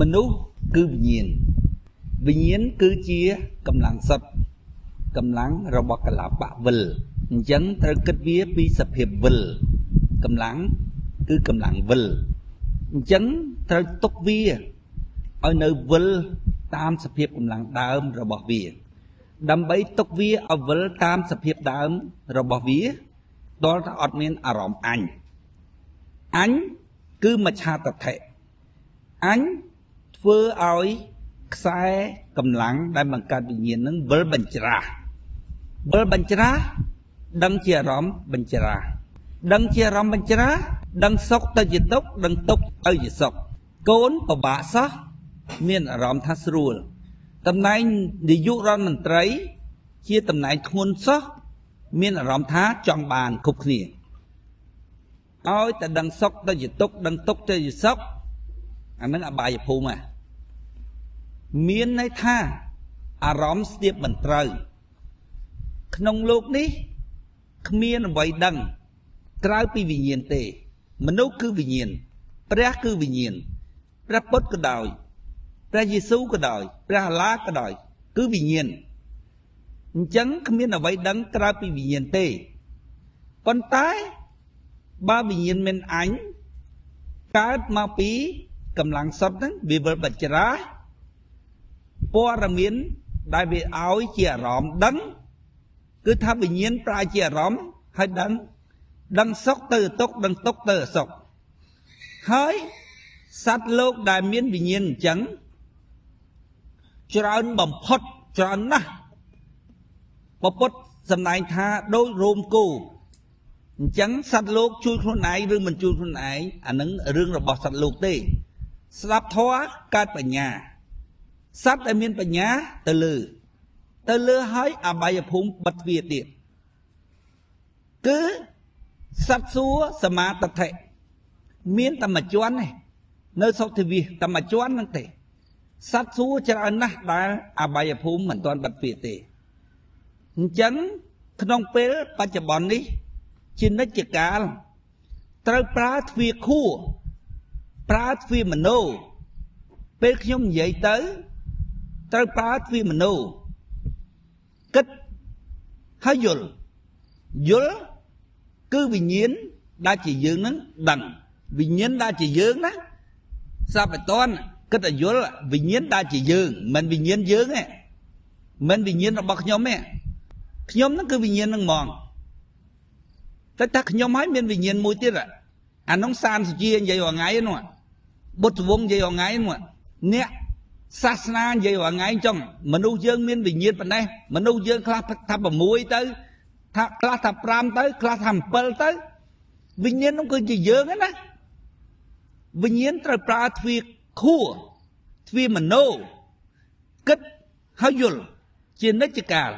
មនុស្សគឺវិញ្ញាណវិញ្ញាណគឺជាកម្លាំងសុទ្ធកម្លាំងរបស់កលាបៈវិលអញ្ចឹងត្រូវគិតវាពីសភាពវិលកម្លាំងគឺកម្លាំងវិលអញ្ចឹងត្រូវទុកវាឲ្យនៅវិលតាមសភាពកម្លាំងដើមរបស់វា ដើម្បីទុកវាឲ្យវិលតាមសភាពដើមរបស់វាដល់តែអត់មានអារម្មណ៍អញអញគឺមច្ឆាតថៈអញ ធ្វើឲ្យខ្សែកម្លាំងដែលបង្កើតវិញ្ញាណនឹងវិលបញ្ច្រាស់វិលបញ្ច្រាស់ដឹងជាអារម្មណ៍បញ្ច្រាស់ដឹងជាអារម្មណ៍បញ្ច្រាស់ដឹងសុខទៅជាទុក្ខដឹងទុក្ខទៅជាសុខកូនពិបាកសោះមានអារម្មណ៍ថាស្រួលតំណែងនាយករដ្ឋមន្ត្រី ជាតំណែងធ្ងន់សោះមានអារម្មណ៍ថាចង់បានគ្រប់គ្នាឲ្យតែដឹងសុខទៅជាទុក្ខដឹងទុក្ខទៅជាសុខអានឹងអបាយភូមិហ่ะ មានន័យថាអារម្មណ៍ស្ទាបមិនត្រូវក្នុងលោកនេះគ្មានអ្វីដឹង ក្រៅពីវិញ្ញាណទេ មនុស្សគឺវិញ្ញាណព្រះគឺវិញ្ញាណព្រះពុទ្ធក៏ដោយព្រះយេស៊ូវក៏ដោយព្រះអាឡាក៏ដោយ គឺវិញ្ញាណអញ្ចឹងគ្មានអ្វីដឹងក្រៅពីវិញ្ញាណទេប៉ុន្តែបើវិញ្ញាណមានអញកើតមកពីកម្លាំងសុទ្ធហ្នឹងវាវិលបច្រា ព័ត៌មានដែលវាឲ្យជាអារម្មណ៍ដឹង គឺថាវិញ្ញាណប្រើជាអារម្មណ៍ហើយដឹងដឹងសុខទៅទុកដឹងទុកទៅអសុខហើយសត្វលោកដែលមានវិញ្ញាណអញ្ចឹងច្រើនបំផុតច្រើនណាស់ពពុទ្ធសម្ដែងថាដូចរោមគោអញ្ចឹងសត្វលោកជួយខ្លួនឯងឬមិនជួយខ្លួនឯងអានឹងរឿងរបស់សត្វលោកទេ ស្ដាប់ធម៌កើតបញ្ញា សត្វដែលមានបញ្ញាទៅលើ ទៅលើហើយអបាយភូមិបិទទ្វារទៀតគឺសត្វសួរសមាតថិមានតែមួយជាន់ទេនៅសុទ្ធិវិតែមួយជាន់ហ្នឹងទេសត្វសួរច្រើនណាស់ដែលអបាយភូមិមិនទាន់បិទទ្វារទេអញ្ចឹងក្នុងពេលបច្ចុប្បន្ននេះជានិច្ចកាលត្រូវប្រើទ្វាខួប្រើទ្វាមโนពេលខ្ញុំនិយាយទៅ ត្រូវប្រើទ្វាមโนគិតហើយយល់យល់គឺវិញ្ញាណដែលជាយើងនឹងដឹងវិញ្ញាណដែលជាយើងណាសពតនគិតឲ្យយល់វិញ្ញាណដែលជាយើងមិនវិញ្ញាណយើងទេមិនវិញ្ញាណរបស់ខ្ញុំទេខ្ញុំហ្នឹងគឺវិញ្ញាណហ្នឹងហ្មងតែតែខ្ញុំហើយមានវិញ្ញាណមួយទៀតអានោះសានសុជានិយាយរាល់ថ្ងៃនោះបុត្រវងនិយាយរាល់ថ្ងៃនោះអ្នក សាសនានិយាយរាល់ថ្ងៃចង់មនុស្សយើងមានវិញ្ញាណប៉ុណ្ណេះមនុស្សយើងខ្លះថា6ទៅថាខ្លះថា5ទៅខ្លះថា7ទៅវិញ្ញាណនោះគឺជាយើងណាវិញ្ញាណត្រូវប្រើទ្វាខួទ្វាមโนគិតហើយយល់ជានិច្ចកាល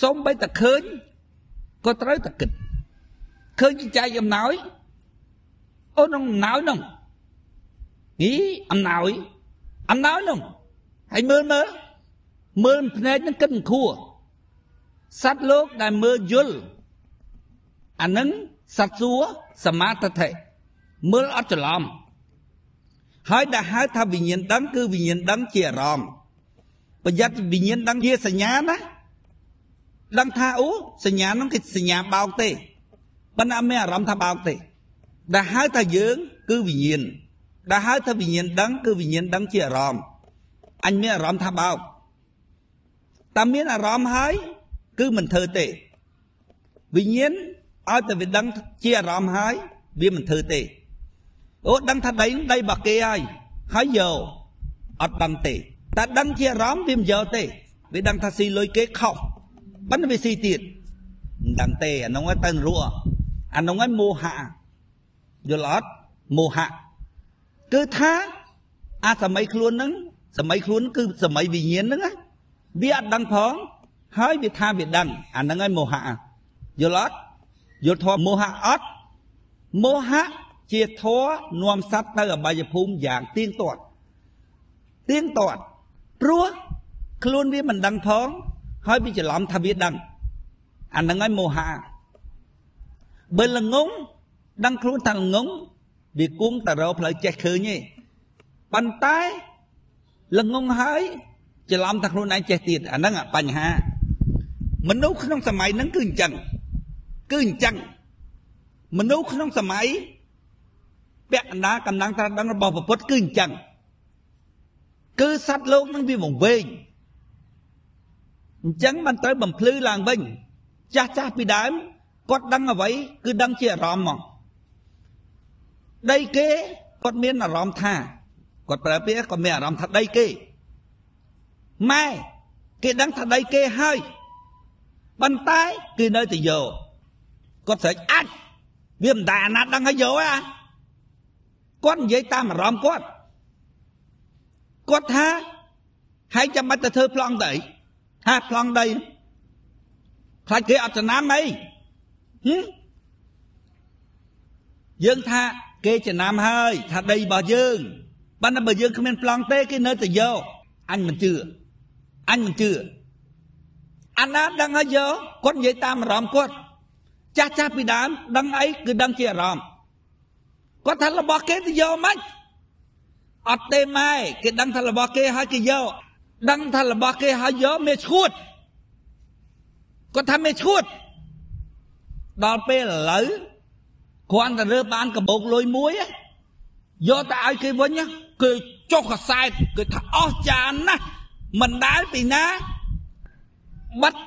សូមបីតែឃើញក៏ត្រូវតែគិតឃើញចែកអំណោយអូនអំណោយនោះអីអំណោយ អំណោយនោះហើយមើលមើលមើលភ្នែកនឹងគិតមិនខួសត្វលោកដែលមើលយល់អានឹងសត្វសួរសមាធិមើលអត់ច្រឡំហើយដែលហៅថាវិញ្ញាណដឹងគឺវិញ្ញាណដឹងជាអារម្មណ៍ប្រយ័ត្នវិញ្ញាណដឹងជាសញ្ញាណាដឹងថាអូសញ្ញានោះគឺសញ្ញាបោកទេប៉ុន្តែមានអារម្មណ៍ថាបោកទេដែលហៅថាយើង គឺវិញ្ញាណ ដែលហៅថាវិញ្ញាណដឹងគឺវិញ្ញាណដឹងជាអារម្មណ៍អញមានអារម្មណ៍ថាបោកតែមានអារម្មណ៍ហើយគឺមិនធ្វើទេវិញ្ញាណឲ្យតែវាដឹងជាអារម្មណ៍ហើយវាមិនធ្វើទេអូដឹងថាដីដីរបស់គេហើយហើយយកអត់ដឹងទេតែដឹងជាអារម្មណ៍វាមិនយកទេវាដឹងថាស៊ីលុយគេខុសប៉ុន្តែវាស៊ីទៀតមិនដឹងទេអានោះទៅនរកអានោះឯងមោហៈយល់អត់មោហៈ គឺថាអាសម័យខ្លួនហ្នឹងសម័យខ្លួនគឺសម័យវិញ្ញាណហ្នឹងណាវាអត់ដឹងផងហើយវាថាវាដឹងអាហ្នឹងឯងមោហៈយល់អត់យល់ធម៌មោហៈអត់មោហៈជាធម៌នាំសត្វទៅអបាយភូមិយ៉ាងទៀងទាត់ទៀងទាត់ព្រោះខ្លួនវាមិនដឹងផង ហើយវាច្រឡំថាវាដឹងអាហ្នឹងឯងមោហៈបើល្ងងដឹងខ្លួនថាល្ងង វាគង់តែរកផ្លូវចេះឃើញទេប៉ុន្តែល្ងងហើយច្រឡំថាខ្លួនឯងចេះទៀតអាហ្នឹងបញ្ហាមនុស្សក្នុងសម័យហ្នឹងគឺអញ្ចឹងគឺអញ្ចឹងមនុស្សក្នុងសម័យពាក់កណ្ដាលកំណងត្រាស់ដឹងរបស់ពុទ្ធគឺអញ្ចឹងគឺសត្វលោកនឹងវាវង្វេងអញ្ចឹងมันត្រូវបំភ្លឺឡើងវិញ ចាស់ចាស់ពីដើមគាត់ដឹងអ្វីគឺដឹងជាអារម្មណ៍មក ដីគេគាត់មានអារម្មណ៍ថាគាត់ប្រើពាក្យគាត់មានអារម្មណ៍ថាដីគេម៉ែគេដឹងថាដីគេហើយប៉ុន្តែគេនៅតែយកគាត់ស្រេចអាចវាមិនដែលអាណត្តិដឹងឲ្យយកទេគាត់និយាយតាមអារម្មណ៍គាត់គាត់ថាហើយចាំបាច់ទៅធ្វើប្លង់ទៅអីថាប្លង់ដីខ្លាចគេអត់ចំណាំអីយើងថា គេចំណាំហើយថាដីរបស់យើងប៉ុន្តែបើយើងគ្មានប្លង់ទេគេនៅតែយកអញមិនជឿអញមិនជឿអាណាដឹងហើយយកគាត់និយាយតាមអារម្មណ៍គាត់ចាស់ចាស់ពីដើមដឹងអីគឺដឹងជាអារម្មណ៍គាត់ថារបស់គេទៅយកមិនអត់ទេម៉ែគេដឹងថារបស់គេហើយគេយកដឹងថារបស់គេហើយយកមេឈួតគាត់ថាមេឈួតដល់ពេលឥឡូវ គ្រាន់តែរើបានកបោកលុយមួយយកទៅឲ្យគេវិញគឺចុះកសែតគឺថាអស់ចានណាស់មិនដែលពីណាបាត់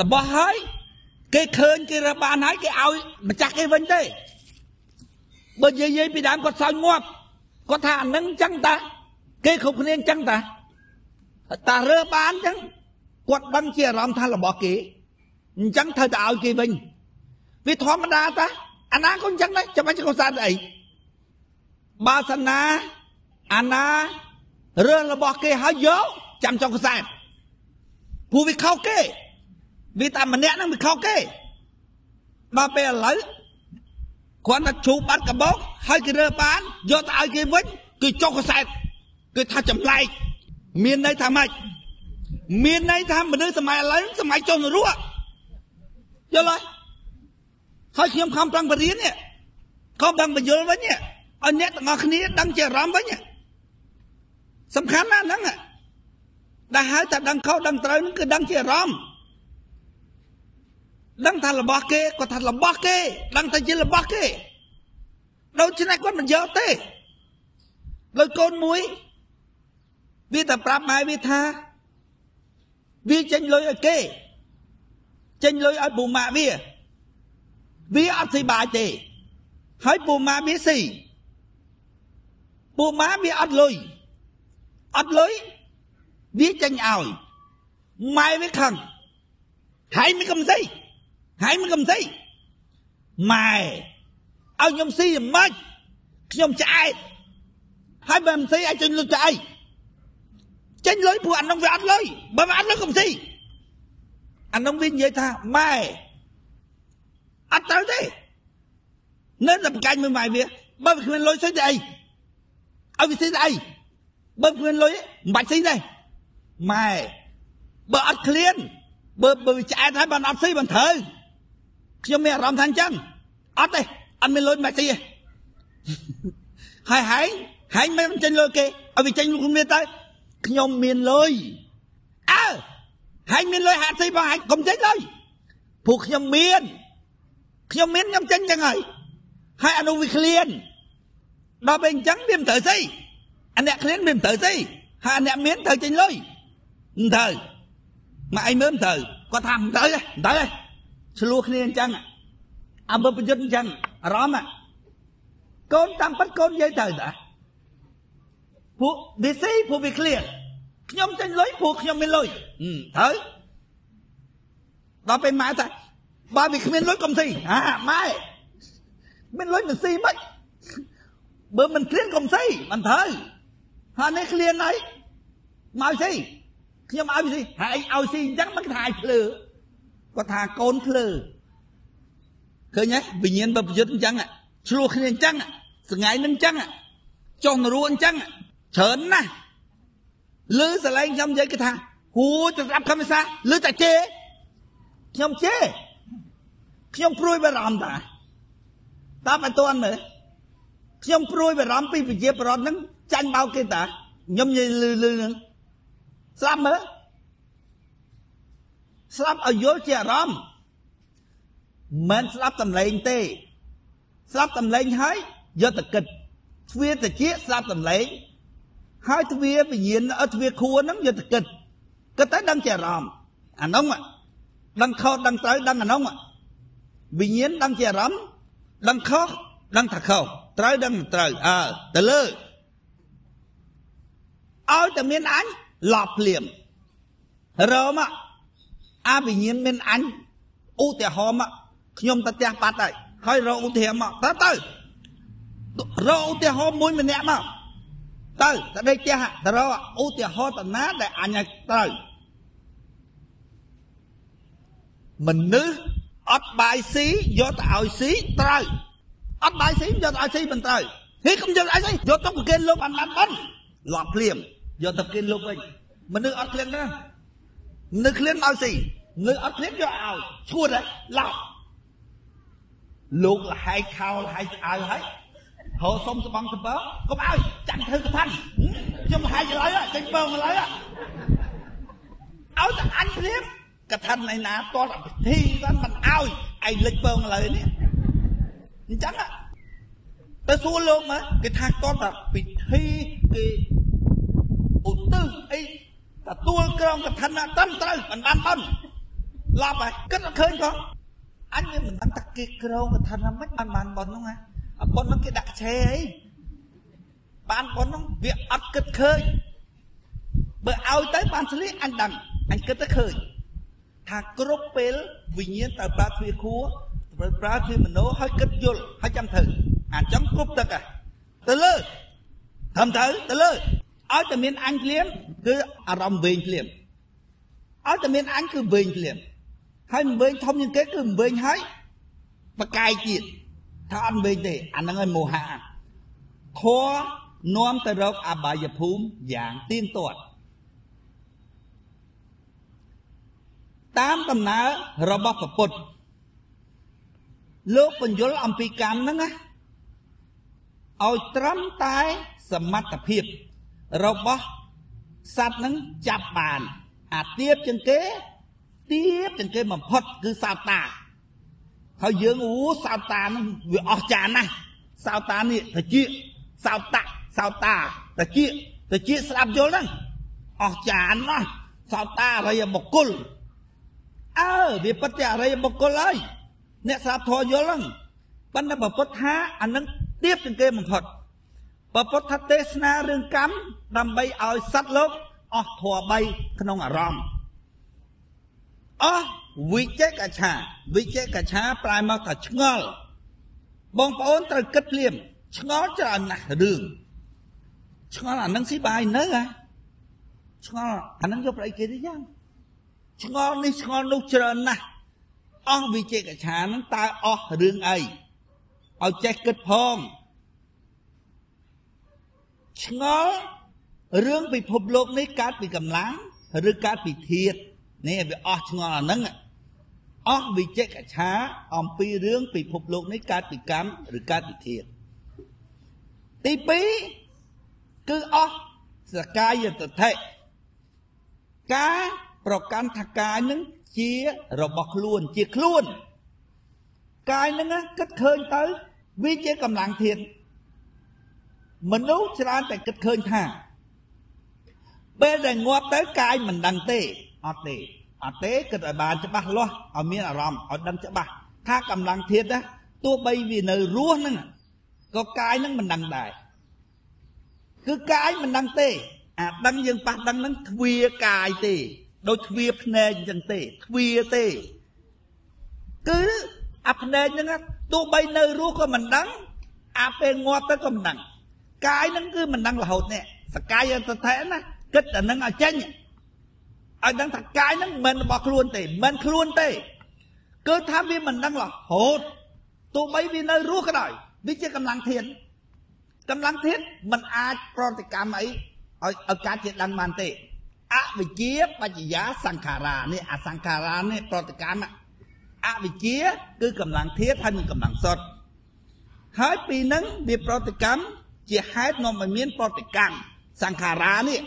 របស់ហើយគេឃើញគេរើបានហើយគេឲ្យម្ចាស់គេវិញទេបើនិយាយពីដើមគាត់សើចងាប់គាត់ថាអានឹងចឹងតាគេគ្រប់គ្នាចឹងតាតារើបានចឹងគាត់ដឹងជាអារម្មណ៍ថារបស់គេអញ្ចឹងត្រូវតែឲ្យគេវិញវាធម្មតាតា អាណាក៏អញ្ចឹងដែរចាំបាច់កុសលអីបាសនាអាណារើរបស់គេហើយយកចាំចង់កសែតព្រោះវាខុសគេវាតែម្នាក់ហ្នឹងវាខុសគេដល់ពេលឥឡូវគ្រាន់តែជូបាត់កបោកហើយគេរើបានយកទៅឲ្យគេវិញគឺចុះកសែតគឺថាចម្លែកមានន័យថាម៉េចមានន័យថាមនុស្សសម័យឥឡូវសម័យចុះនរោយល់ហើយ ហើយខ្ញុំខំប្រឹងបរៀននេះខំប្រឹងបញ្យល់វិញឲ្យអ្នកទាំងអស់គ្នាដឹងជាអារម្មណ៍វិញសំខាន់ណាស់ហ្នឹងដែលហៅថាដឹងខុសដឹងត្រូវហ្នឹងគឺដឹងជាអារម្មណ៍ដឹងថារបស់គេគាត់ថារបស់គេ ដឹងថាជារបស់គេដូច្នេះគាត់មិនយកទេដោយកូនមួយវាតែប្រាប់ម៉ែវាថាវាចេញលុយឲ្យគេចេញលុយឲ្យពូម៉ាក់វា វាអត់ស៊ីបាយទេហើយពូម៉ាក់វាស៊ីពូម៉ាក់វាអត់លុយអត់លុយវាចេញឲ្យម៉ែវាខឹងហើយមិនកំសីហើយមិនកំសីម៉ែឲ្យខ្ញុំស៊ីយ៉ាងម៉េចខ្ញុំឆ្អែតហើយបើមិនស៊ីឲ្យចេញលុយទៅអីចេញលុយព្រោះអានោះវាអត់លុយបើមិនអត់លុយកុំស៊ីអានោះវានិយាយថាម៉ែ អត់ត្រូវទេនៅតែប្រកាច់មើលម៉ែវាបើវាគ្មានលុយស្អីទៅអីឲ្យវាស៊ីទៅអីបើគ្មានលុយមិនបាច់ស៊ីទេម៉ែបើអត់ឃ្លានបើបើវាឆ្អែតហើយបានអត់ស៊ីបានត្រូវខ្ញុំមានអារម្មណ៍ថាអញ្ចឹងអត់ទេអត់មានលុយមិនស៊ីទេហើយហែងហែងមិនចេញលុយគេឲ្យវាចេញខ្លួនទៅខ្ញុំមានលុយអើហែងមានលុយហាត់ស៊ីបងហែងកុំចេញលុយព្រោះខ្ញុំមាន ខ្ញុំមានខ្ញុំចេញចឹងហើយហើយអនុវិក្លៀនដល់ពេលអញ្ចឹងវាមិនត្រូវស្អីអាអ្នកក្លៀនវាមិនត្រូវស្អីហើយអាអ្នកមានត្រូវចេញលុយមិនត្រូវមកអីមើលមិនត្រូវគាត់ថាមិនត្រូវទេមិនត្រូវទេឆ្លោះគ្នាអញ្ចឹងអើបើប្រយុទ្ធអញ្ចឹងអារម្មណ៍កូនតាមពិតកូននិយាយត្រូវតាពួកវាស៊ីពួកវាឃ្លៀនខ្ញុំចេញលុយពួកខ្ញុំមានលុយត្រូវដល់ពេលម៉ែថា បើវាគ្មានលុយកុំស៊ីអាម៉ែមានលុយមិនស៊ីមិនបើមិនឃ្លៀនកុំស៊ីមិនត្រូវហើយនេះឃ្លៀនហើយមកស៊ីខ្ញុំឲ្យស៊ីហើយឲ្យស៊ីអញ្ចឹងមិនថាឲ្យភ្លឺគាត់ថាកូនភ្លឺឃើញទេវិញ្ញាណបព្វយុទ្ធអញ្ចឹងឆ្លោះគ្នាអញ្ចឹងសងៃនឹងអញ្ចឹងចុះនរួអញ្ចឹងច្រើនណាស់លឺសលេងខ្ញុំនិយាយគេថាហួទៅស្ដាប់ខំសាលឺតែជេខ្ញុំជេ ខ្ញុំព្រួយបារម្ភតាតាមអត់ទាន់មើលខ្ញុំព្រួយបារម្ភពីវិជាប្រវត្តិហ្នឹងចាញ់បោកគេតាខ្ញុំនិយាយលឺលឺហ្នឹងស្ដាប់មើលស្ដាប់ឲ្យយល់ជាអារម្មណ៍មិនស្ដាប់តម្លែងទេ ស្ដាប់តម្លែងហើយយកទៅគិតទ្វាតិចស្ដាប់តម្លែងហើយទ្វាវិញ្ញាណអទ្វាខួរហ្នឹងយកទៅគិតគិតទៅដឹងជាអារម្មណ៍អានោះដឹងខុសដឹងត្រូវដឹងអានោះ វិញ្ញាណដឹងជាអារម្មណ៍ដឹងខុសដឹងថាខុសត្រូវដឹងត្រូវអើទៅលើឲ្យតែមានអញឡប់ភ្លាមរមកអាវិញ្ញាណមានអញឧទាហរណ៍មកខ្ញុំទៅផ្ទះបាត់ហើយហើយរកឧទាហរណ៍មកទៅទៅរកឧទាហរណ៍មួយម្នាក់មកទៅទៅដេកផ្ទះទៅរកឧទាហរណ៍តាណាដែលអញឲ្យត្រូវមនុស្ស អត់បាយស៊ីយកទៅឲ្យស៊ីត្រូវអត់បាយស៊ីយកទៅឲ្យស៊ីមិនត្រូវហេកុំយកឲ្យស៊ីយកទៅប្រគេនលោកបានបានបានលប់ភ្លាមយកទៅប្រគេនលោកវិញមនុស្សអត់ឃ្លានណាមនុស្សឃ្លានឲ្យស៊ីមនុស្សអត់ឃ្លានយកឲ្យឈួតហើយឡប់លោកលហែកខោលហែកស្អៅហើយហៅសុំស្បង់ស្បើកុំឲ្យចាញ់ធ្វើកថាខ្ញុំលហែកឥឡូវចេញបើឥឡូវឲ្យតែអញព្រាម កថាណៃណាតតពិធីសិនមិនឲ្យឯងលិចបើឥឡូវនេះអញ្ចឹងទៅសួរលោកមកគេថាតតពិធីគេឧទ្ទិសអីទទួលក្រងកថាណាត្រឹមត្រូវមិនបានបន់ឡប់ហើយគិតឃើញផងអញមិនដឹងថាគេក្រងកថាណាមិនបានបានបន់ហ្នឹងណាអាបន់ហ្នឹងគេដាក់ឆេអីបានបន់ហ្នឹងវាអត់គិតឃើញបើឲ្យទៅបានស្លៀកអញដឹងអញគិតទៅឃើញ ថាគ្រប់ពេលវិញ្ញាណទៅប្រើទ្វាខួរទៅប្រើទ្វាមโนឲ្យគិតយល់ឲ្យចាំធ្វើអាចឹងគ្រប់ទឹកទៅលើត្រឹមត្រូវទៅលើឲ្យតែមានអញភ្លាមគឺអារម្មណ៍វែងភ្លាមឲ្យតែមានអញគឺវែងភ្លាមហើយមិនវែងធំជាងគេគឺមិនវែងហើយបកាយទៀតថាអត់វែងទេអាហ្នឹងឲ្យមោហៈខនាំទៅរកអបាយភូមិយ៉ាងទៀងទាត់ តាមដំណើររបស់ព្រះពុទ្ធលោកបញ្យលអំពីកម្មហ្នឹងណាឲ្យត្រឹមតែសមត្ថភាពរបស់សត្វហ្នឹងចាប់បានអាទៀបជាងគេទៀបជាងគេបំផុតគឺសោតាហើយយើងអូសោតាហ្នឹងវាអស្ចារ្យណាស់សោតានេះតិចសោតៈសោតាតិចតិចស្ដាប់យល់ហ្នឹងអស្ចារ្យណាស់សោតាអរិយបុគ្គល អើវាពិតជាអរិយបុគ្គលហើយអ្នកស្ដាប់ធម៌យល់ហ្នឹងប៉ុន្តែប្រពុតថាអានឹងទៀបជាងគេបំផុតព្រះពុទ្ធទេសនារឿងកម្មដើម្បីឲ្យសត្វលោកអស់ធម៌3ក្នុងអារម្មណ៍អស់វិជេកឆាវិជេកឆាប្រែមកថាឆ្ងល់បងប្អូនត្រូវគិតភ្លាមឆ្ងល់ច្រើនណាស់រឿងឆ្ងល់អានឹងស៊ីបាយនៅហ៎ឆ្ងល់អានឹងយកប្រអីគេទៅយ៉ាង ឆ្ងល់នេះឆ្ងល់នោះច្រើនណាស់អស់វិជេកឆានឹងតើអស់រឿងអីឲ្យចេះគិតផងឆ្ងល់រឿងពិភពលោកនេះកើតពីកម្លាំងឬកើតពីធាតនេះវាអស់ឆ្ងល់អាហ្នឹងអស់វិជិកឆាអំពីរឿងពិភពលោកនេះកើតពីកម្មឬកើតពីធាតទី2គឺអស់សកាយតថៈការ ប្រកាន់ថាកាយនឹងជារបស់ខ្លួនជាខ្លួន កាយនឹងគិតឃើញទៅវាជាកម្លាំងធាតមនុស្សច្រើនតែគិតឃើញថា ពេលដែលងាប់ទៅកាយមិនដឹងទេអត់ទេអត់ទេគិតឲ្យបានច្បាស់លាស់ឲ្យមានអារម្មណ៍ឲ្យដឹងច្បាស់ថាកម្លាំងធាតណាទោះបីវានៅរស់ហ្នឹងក៏កាយហ្នឹងមិនដឹងដែរគឺកាយមិនដឹងទេ អាដឹងយើងប៉ះដឹងហ្នឹងទ្វាកាយទេ ដូចទ្វាភ្នែកអញ្ចឹងទេទ្វាទេគឺអាភ្នែកហ្នឹងទោះបីនៅរស់ក៏មិនដឹងអាពេលងាប់ទៅក៏មិនដឹងកាយហ្នឹងគឺមិនដឹងរហូតនេះសកាយអន្តថៈណាគិតតែនឹងឲ្យចេញឲ្យដឹងថាកាយហ្នឹងមិនរបស់ខ្លួនទេមិនខ្លួនទេគឺថាវាមិនដឹងរហូតទោះបីវានៅរស់ក៏ដោយវាជាកម្លាំងធានកម្លាំងធានមិនអាចប្រតិកម្មអីឲ្យឲ្យកើតជាដឹងបានទេ អវិជ្ជាបច្ចយាសង្ខារានេះអសង្ខារានេះប្រតិកម្មអវិជ្ជាគឺកម្លាំងធាតហើយនឹងកម្លាំងសុទ្ធហើយពីនឹងវាប្រតិកម្មជាហេតុនាំឲ្យមានប្រតិកម្មសសង្ខារានេះ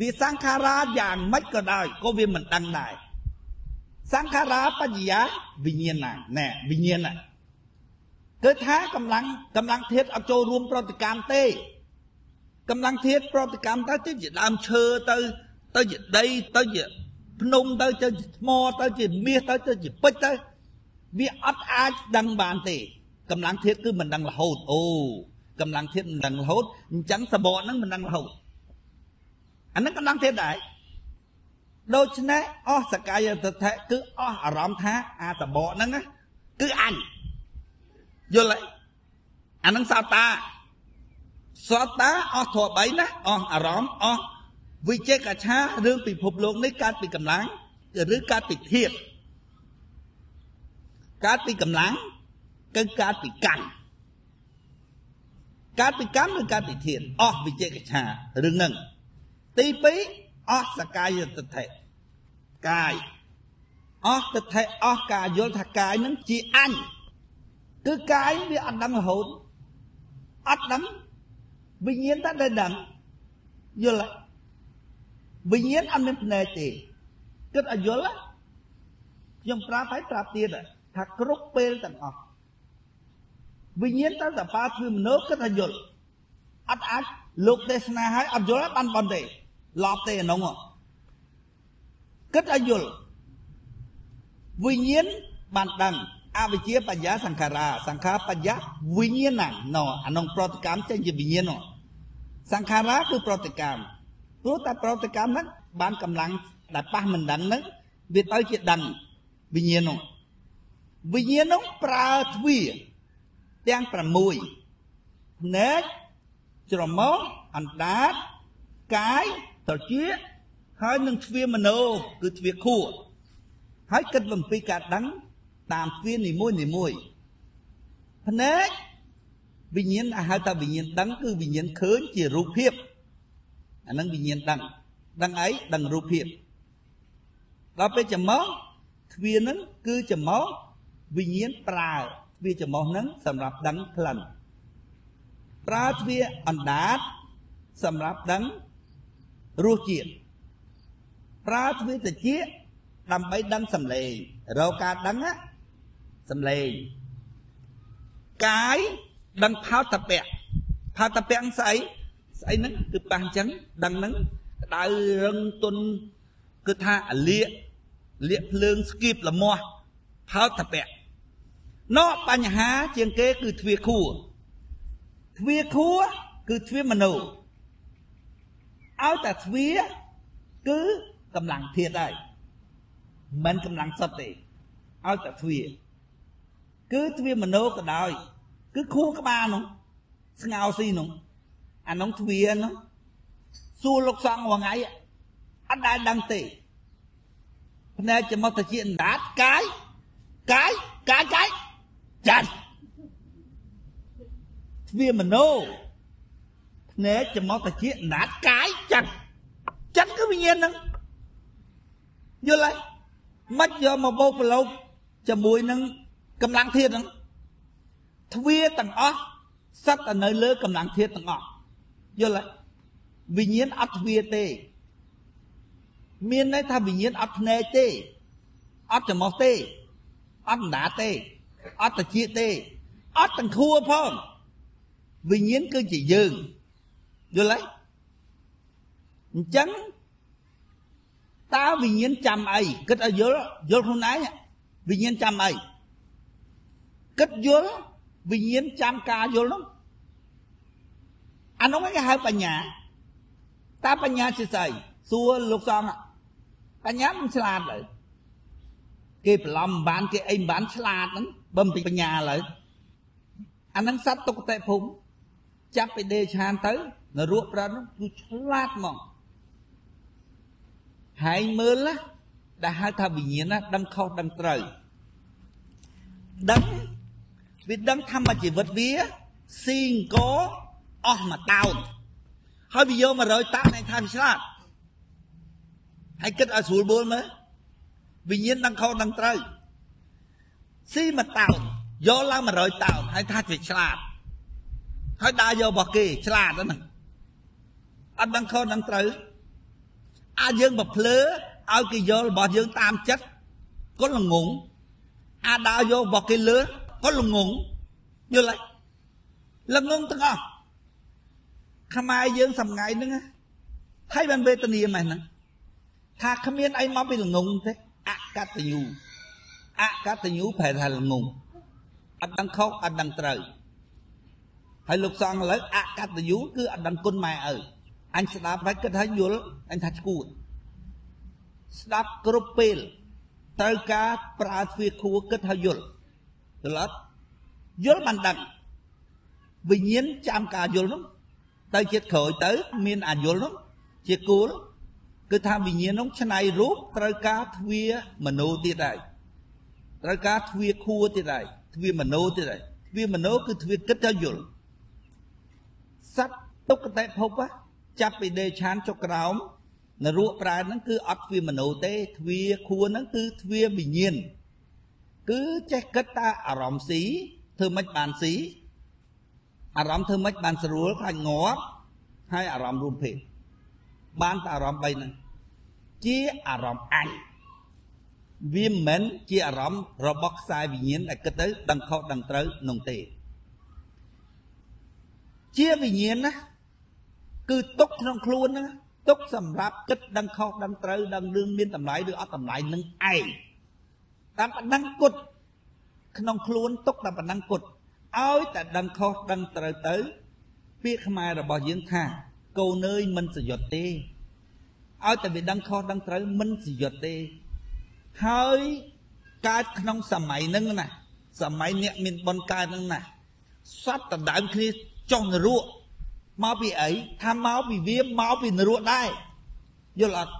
វាសង្ខារាយ៉ាងម៉េចក៏ដោយក៏វាមិនដឹងដែរសង្ខារាបញ្ញាវិញ្ញាណណែវិញ្ញាណគឺថាកម្លាំងកម្លាំងធាតុអត់ចូលរួមប្រតិកម្មទេកម្លាំងធាតុប្រតិកម្មទៅទៅជាដើមឈើទៅ ទៅជាដីទៅជាភ្នំទៅទៅជាថ្មទៅជាមាសទៅទៅជាពេជ្រទៅវាអត់អាចដឹងបានទេកម្លាំងធាតុគឺមិនដឹងរហូតអូកម្លាំងធាតុមិនដឹងរហូតអញ្ចឹងសបកហ្នឹងមិនដឹងរហូតអាហ្នឹងកម្លាំងធាតុដែរដូច្នេះអស់សកាយទិដ្ឋិគឺអស់អារម្មណ៍ថាអាសបកហ្នឹងគឺអញយល់ហើយអាហ្នឹងសោតាសោតាអស់ធម៌3ណាអស់អារម្មណ៍អស់ វិជេកឆារឿងពិភពលោកនេះកើតពីកម្លាំងឬកើតពីធាតុកើតពីកម្លាំងគឺកើតពីកម្មកើតពីកម្មឬកើតពីធាតុអស់វិជេកឆារឿងហ្នឹងទី2អស់សកាយទិដ្ឋិកាយអស់ទិដ្ឋិអស់ការយល់ថាកាយនឹងជាអញគឺកាយវាអត់ដឹងរហូតអត់ដឹងវិញ្ញាណតែដែលដឹងយល់ វិញ្ញាណអត់មានភ្នែកទេគិតឲ្យយល់ខ្ញុំប្រាប់ហើយប្រាប់ទៀតថាគ្រប់ពេលទាំងអស់វិញ្ញាណទៅតែប៉ាធ្វើមនុស្សគិតឲ្យយល់អត់អាចលោកទេសនាឲ្យអត់យល់បានបនទេឡប់ទេអានោះគិតឲ្យយល់វិញ្ញាណបានដឹងអវិជ្ជាបញ្ញាសង្ខារាសង្ខារបញ្ញាវិញ្ញាណណអានោះប្រតិកម្មចេញជាវិញ្ញាណនោះសង្ខារាគឺប្រតិកម្ម ព្រោះតែប្រតិកម្មហ្នឹងបានកម្លាំងដែលប៉ះមិនដឹងហ្នឹងវាទៅជាដឹងវិញ្ញាណនោះវិញ្ញាណនោះប្រើទ្វាទាំង6ភ្នែកច្រមុះអណ្ដាតកាយត្រចៀកហើយនឹងទ្វាមโนគឺទ្វាខួរហើយគិតបំពីការដឹងតាមទ្វានីមួយនីមួយភ្នែកវិញ្ញាណហៅថាវិញ្ញាណដឹងគឺវិញ្ញាណឃើញជារូបភាព អានឹងវិញ្ញាណដឹងដឹងអីដឹងរូបភាពដល់ពេលចំមកទ្វានឹងគឺចំមកវិញ្ញាណប្រើទ្វាចំមកនឹងសម្រាប់ដឹងក្លិនប្រើទ្វាអណ្ដាតសម្រាប់ដឹងរសជាតិប្រើទ្វាតិចដើម្បីដឹងសំឡេងរកការដឹងសំឡេងកាយដឹងផោតពៈផោតពៈស្អី ស្អីហ្នឹងគឺប៉ះអញ្ចឹងដឹងហ្នឹងក្តៅរឹងទន់គឺថាអលៀកលៀកភ្លើងស្គីបលមាស់ផោតតពៈណោះបញ្ហាជាងគេគឺទ្វាខួរទ្វាខួរគឺទ្វាមនោឲ្យតែទ្វាគឺកម្លាំងធាតហើយមិនកម្លាំងសុទ្ធទេឲ្យតែទ្វាគឺទ្វាមនោក៏ដោយគឺខួរក្បាលនោះស្ងោស៊ីនោះ អានោះទ្វានោះសួរលោកសង្ឃមួយថ្ងៃអត់ដែលដឹងទេភ្នែកចមុតជាអណ្ដាតកាយកាយកាយកាយចាត់ទ្វាមโนភ្នែកចមុតជាអណ្ដាតកាយចាត់ចាត់គឺវិញ្ញាណហ្នឹងយល់ហើយមិនយកមកបោកប្រឡូកជាមួយនឹងកម្លាំងធាតុហ្នឹងទ្វាទាំងអស់សិតតែនៅលើកម្លាំងធាតុទាំងអស់ យល់ទេវិញ្ញាណអត់ទ្វាទេ មានន័យថាវិញ្ញាណអត់ភ្នែកទេអត់ច្រមុះទេអត់អណ្ដាតទេអត់តិចទេអត់ទាំងខួរផងវិញ្ញាណគឺជាយើងយល់ទេអញ្ចឹងតើវិញ្ញាណចាំអីគិតឲ្យយល់យល់ខ្លួនឯងវិញ្ញាណចាំអីគិតយល់វិញ្ញាណចាំការយល់នោះ អានោះគេហៅបញ្ញាតើបញ្ញាជាស្អីសួរលោកសំបញ្ញាមិនឆ្លាតឡើយគេប្រឡំមិនបានគេអីមិនបានឆ្លាតហ្នឹងបើមិនពីបញ្ញាឡើយអាហ្នឹងសត្វទុគតិភូមិចាប់ពីដេឆានទៅនរកប្រត់នោះគឺឆ្លាតហ្មងហើយមើលណាដែលហៅថាវិញ្ញាណណាដឹងខុសដឹងត្រូវដឹងវាដឹងធម្មជីវិតវាស៊ីងក អស់មួយតោនហើយវាយក100តាក់នៃថាវាឆ្លាតហើយគិតឲ្យស្រួលបួលមើលវិញ្ញាណដឹងខុសដឹងត្រូវស៊ីមួយតោនយកឡើង100តោនហើយថាវាឆ្លាតហើយដើរយករបស់គេឆ្លាតហ្នឹងអត់ដឹងខុសដឹងត្រូវអាចយើងបំភ្លឺឲ្យគេយល់របស់យើងតាមចិត្តក៏ល្ងងអាដើរយករបស់គេលើក៏ល្ងងយល់ហើយល្ងងទាំងអស់ ខ្មែរយើងសម្ងាយហ្នឹងហើយបានវេទនាមែនហ្នឹងថាគ្មានអីមកពីល្ងងទេអកតញ្ញូអកតញ្ញូប្រែថាល្ងងអត់ដឹងខុសអត់ដឹងត្រូវហើយលោកសង្ឃឥឡូវអកតញ្ញូគឺអត់ដឹងគុណម៉ែឪអញស្ដាប់ហើយគិតថាយល់អញថាឈួតស្ដាប់គ្រប់ពេលត្រូវការប្រើទ្វាខួរគិតថាយល់យល់អត់យល់បានដឹងវិញ្ញាណចាំការយល់នោះ ទៅជាតិក្រោយទៅ មានអយលនោះជាគូលគឺថាវិញ្ញាណនោះឆ្នៃរូបត្រូវការទ្វាមនុស្សទៀតហើយត្រូវការទ្វាខួរទៀតហើយទ្វាមនុស្សទៀតហើយទ្វាមនុស្សគឺទ្វាគិតទៅយល់សត្វទុក្ខតេភពចាប់ពីដេឆានចុះក្រោមនរកប្រែហ្នឹងគឺអត់ទ្វាមនុស្សទេទ្វាខួរហ្នឹងគឺទ្វាវិញ្ញាណគឺចេះគិតតើអារម្មណ៍ស៊ីធ្វើម៉េចបានស៊ី អារម្មណ៍ធ្វើម៉េចបានស្រួលខ្លាចងាប់ហើយអារម្មណ៍រួមភេទបានតែអារម្មណ៍3ហ្នឹងជាអារម្មណ៍អញវាមិនមែនជាអារម្មណ៍របស់ខ្សែវិញ្ញាណដែលគិតទៅដឹងខុសដឹងត្រូវនោះទេជាវិញ្ញាណណាគឺទុកក្នុងខ្លួនហ្នឹងទុកសម្រាប់គិតដឹងខុសដឹងត្រូវដឹងរឿងមានតម្លៃឬអត់តម្លៃនឹងឯងតាមបណ្ដឹងគុតក្នុងខ្លួនទុកតែបណ្ដឹងគុត ឲ្យតែដឹងខុសដឹងត្រូវទៅ ពាក្យខ្មែររបស់យើងថាកូនអើយមិនសយុទ្ធទេឲ្យតែវាដឹងខុសដឹងត្រូវមិនសយុទ្ធទេ ហើយកើតក្នុងសម័យហ្នឹងណាសម័យអ្នកមានបុណ្យកើតហ្នឹងណាសត្វដណ្ដើមគ្នាចុះនរកមកពីអីថាមកពីវាមកពីនរកដែរយល់អត់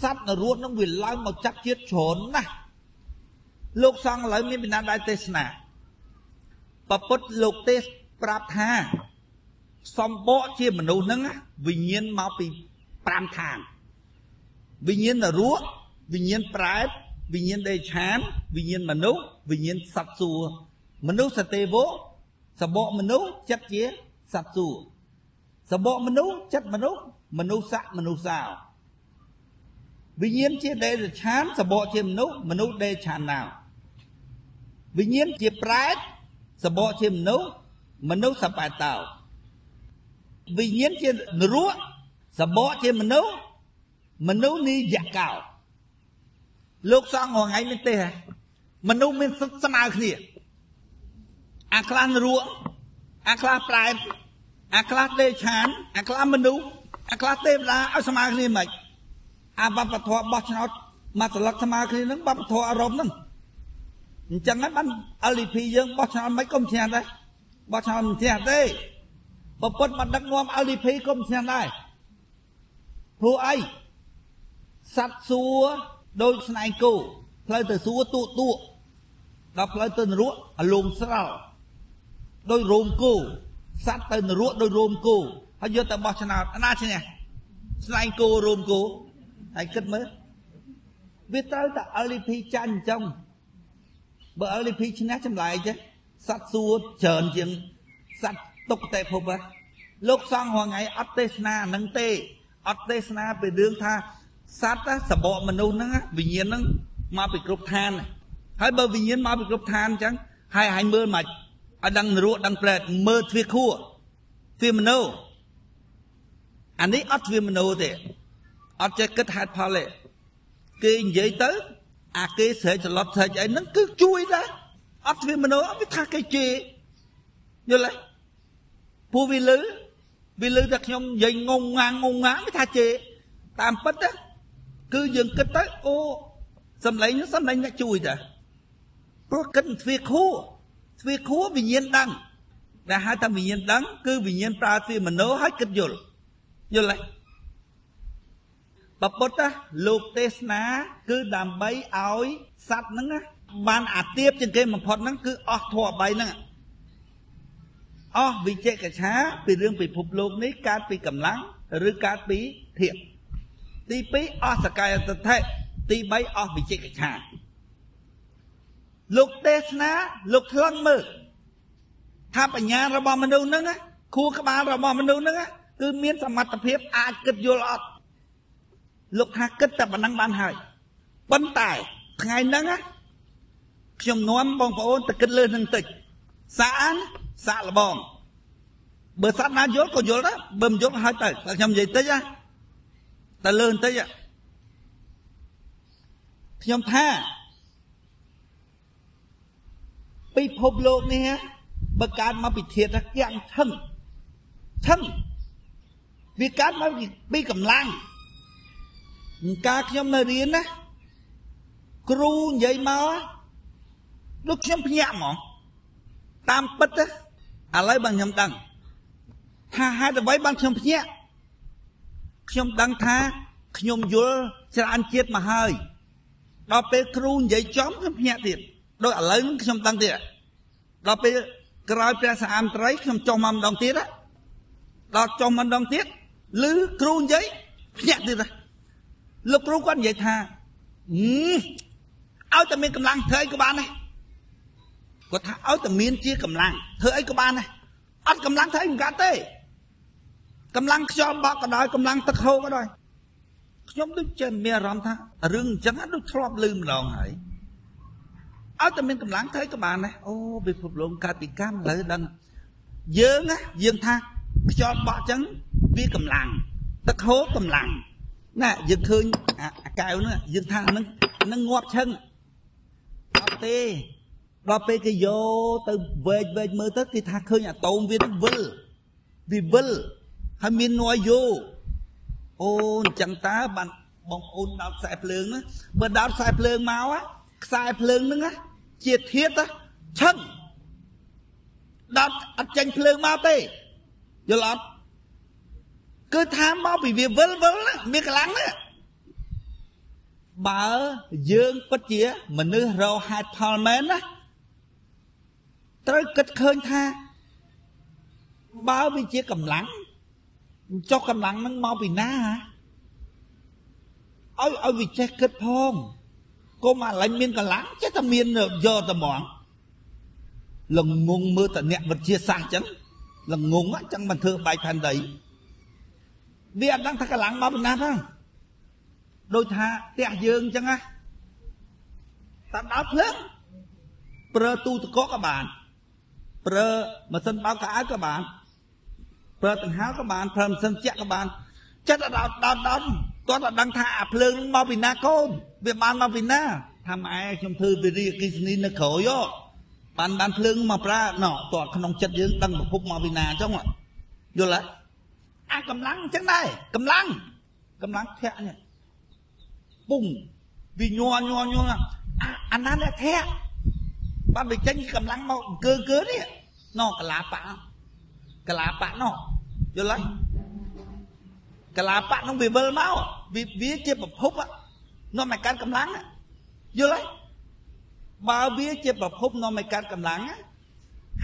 សត្វនរកហ្នឹងវាឡើងមកចាក់ជាតិច្រើនណាស់លោកសង្ឃឥឡូវមានពីណាដែរទេសនា ពពុទ្ធលោកទេសប្រាប់ថាសំបកជាមនុស្សហ្នឹងវិញ្ញាណមកពី5ឋានវិញ្ញាណនរកវិញ្ញាណប្រែតវិញ្ញាណដេឆានវិញ្ញាណមនុស្សវិញ្ញាណសត្វសួរមនុស្សសទេវៈសបកមនុស្សចិត្តជាសត្វសួរសបកមនុស្សចិត្តមនុស្សមនុស្សស័កមនុស្សសោវិញ្ញាណជាដេឆានសបកជាមនុស្សមនុស្សដេឆានណៅវិញ្ញាណជាប្រែត សបកជាមនុស្សមនុស្សសបែតោវិញ្ញាណជានរកសបកជាមនុស្សមនុស្សនិយកោលោកសង្ឃថ្ងៃនេះទេមនុស្សមានសិទ្ធស្មើគ្នាអាខ្លះនរកអាខ្លះប្រែតអាខ្លះទេឆានអាខ្លះមនុស្សអាខ្លះទេវតាឲ្យស្មើគ្នាមិនអាបបធម៌បោះឆ្នោតមកស្លឹកស្មើគ្នានឹងបបធម៌អរមហ្នឹង អញ្ចឹងហើយបាន LDP យើងបោះឆ្នោតមិនកុំឈ្នះដែរបោះឆ្នោតមិនឈ្នះទេបើពុតមកដឹកនាំ LDP កុំឈ្នះដែរព្រោះអីសត្វសួរដោយស្នែងគោផ្លូវទៅសួរទូទួដល់ផ្លូវទៅនរកអលងស្រោដោយរោមគោសត្វទៅនរកដោយរោមគោហើយយកទៅបោះឆ្នោតអាណាឈ្នះស្នែងគោរោមគោហើយគិតមើលវាត្រូវតែ LDP ចាញ់អញ្ចឹង បើ LDP ឈ្នះចម្លែកទេសត្វសួរច្រើនជាងសត្វទុកតែភពលោកសង្ឃរងៃអត់ទេសនានឹងទេអត់ទេសនាពីរឿងថាសត្វសបកមនុស្សហ្នឹងវិញ្ញាណហ្នឹងមកពីគ្រប់ឋានហើយបើវិញ្ញាណមកពីគ្រប់ឋានអញ្ចឹងហើយហាញមើលមកអត់ដឹងនរោដឹងប្រែតមើលទ្វាខួរទ្វាមនុស្សអានេះអត់ទ្វាមនុស្សទេអត់ចេះគិតហេតុផលទេគេនិយាយទៅ អាគេស្រែកច្រឡត់ស្រែកអីហ្នឹងគឺជួយដែរអត់ធ្វើមនុស្សអត់វាថាគេជេរយល់ទេពូវាលឺវាលឺតែខ្ញុំនិយាយងងងាងងងាវាថាជេរតាមពិតណាគឺយើងគិតទៅអូសំឡេងនោះសំឡេងអ្នកជួយតាព្រោះគិតទ្វាខួទ្វាខួវិញ្ញាណដឹងដែលហៅថាវិញ្ញាណដឹងគឺវិញ្ញាណប្រើទ្វាមโนឲ្យគិតយល់យល់ទេ បពុទ្ធលោកទេសនាគឺដើម្បីឲ្យសត្វហ្នឹងបានអាទៀបជាងគេបំផុតហ្នឹងគឺអស់ធម៌3ហ្នឹងអស់វិជកិច្ឆាពីរឿងពិភពលោកនេះកើតពីកម្លាំងឬកើតពីធៀបទី2អស់សកាយតថៈទី3អស់វិជកិច្ឆាលោកទេសនាលោកខ្លឹងមើលថាបញ្ញារបស់មនុស្សហ្នឹងខួរក្បាលរបស់មនុស្សហ្នឹងគឺមានសមត្ថភាពអាចគិតយល់អត់ លោកថាគិតតែប៉ុណ្ណឹងបានហើយប៉ុន្តែថ្ងៃហ្នឹងខ្ញុំនាំបងប្អូនទៅគិតលើនឹងតិចសាអានសាក់លបងបើសត្វណាយល់ក៏យល់ដែរបើមិនយល់ហើយទៅតែខ្ញុំនិយាយតិចណាតែលើបន្តិចខ្ញុំថាពិភពលោកនេះបើកើតមកពីធាតុទាំងថឹងថឹងវាកើតមកពីកម្លាំង ការខ្ញុំនៅរៀនណាគ្រូនិយាយមកដូចខ្ញុំភ្ញាក់ហ្មងតាមពិតឥឡូវបានខ្ញុំដឹងថាហេតុអ្វីបានខ្ញុំភ្ញាក់ខ្ញុំដឹងថាខ្ញុំយល់ច្រើនជាតិមកហើយដល់ពេលគ្រូនិយាយចំខ្ញុំភ្ញាក់ទៀតដូចឥឡូវខ្ញុំដឹងទៀតដល់ពេលក្រោយព្រះសាមត្រី ខ្ញុំចុះមកម្ដងទៀតដល់ចុះមកម្ដងទៀតឬគ្រូនិយាយភ្ញាក់ទៀត លោកគ្រូគាត់និយាយថាឲ្យតែមានកម្លាំងធ្វើអីក៏បានដែរគាត់ថាឲ្យតែមានជាកម្លាំងធ្វើអីក៏បានដែរអត់កម្លាំងធ្វើអីមិនកាត់ទេកម្លាំងខ្យល់បក់ក៏ដោយកម្លាំងទឹកហូរក៏ដោយខ្ញុំដូចចេះមានអារម្មណ៍ថារឿងអញ្ចឹងដូចធ្លាប់ឮម្ដងហើយឲ្យតែមានកម្លាំងធ្វើក៏បានដែរអូពិភពលោកកើតពីកម្មឥឡូវដឹងយើងណាយើងថាខ្យល់បក់អញ្ចឹងវាកម្លាំងទឹកហូរកម្លាំង ណាយើងឃើញអាកែវហ្នឹងយើងថាហ្នឹងហ្នឹងងាប់ឈឹងអត់ទេដល់ពេលគេយកទៅវែកវែកមើលទៅគេថាឃើញអាតូមវានឹងវិលវាវិលហើយមានន័យយោអូអញ្ចឹងតើបានបងប្អូនដោតខ្សែភ្លើងណាបើដោតខ្សែភ្លើងមកខ្សែភ្លើងហ្នឹងជាធាតឈឹងដោតអត់ចេញភ្លើងមកទេយល់អត់ គឺថាមកពីវាវិលវិលមានកម្លាំងណាបើយើងពិតជាមនុស្សរកហេតុផលមែនណាត្រូវគិតឃើញថាបើវាជាកម្លាំងចុះកម្លាំងហ្នឹងមកពីណាឲ្យឲ្យវាចេះគិតផងកុំអាឡែងមានកម្លាំងចេះតែមានយកតែហ្មងល្ងងមើលតអ្នកវិទ្យាសាស្ត្រចឹងល្ងងចឹងមិនធ្វើបែកផែនដី វាអត់ដឹងថាកម្លាំងមកពីណាផងដូចថាផ្ទះយើងចឹងណាតាមដល់ភ្លើងប្រើទូទឹកកកក៏បានប្រើម៉ាស៊ីនបោកកៅអៅក៏បានប្រើដង្ហើក៏បានប្រើម៉ាស៊ីនជែកក៏បានចិត្តដល់ដល់ដល់ទាត់តែដឹងថាអាភ្លើងមកពីណាកូនវាបានមកពីណាថាម៉ែខ្ញុំធ្វើវិរិយអគិសនីនៅក្រោយបានបានភ្លើងមកប្រើណោះទាត់ក្នុងចិត្តយើងដឹងប្រភពមកពីណាអញ្ចឹងយល់ទេ អាកម្លាំងអញ្ចឹងដែរកម្លាំងកម្លាំងធាក់នេះពុំវាញ័រញ័រញ័រអាណាអ្នកធាក់បានវាចេញកម្លាំងមកកើកើនេះណោកលាបៈកលាបៈណោយល់ហើយកលាបៈនោះវាវិលមកវាវាជាប្រភពនាំឲ្យកាន់កម្លាំងយល់ហើយបើវាជាប្រភពនាំឲ្យកាន់កម្លាំង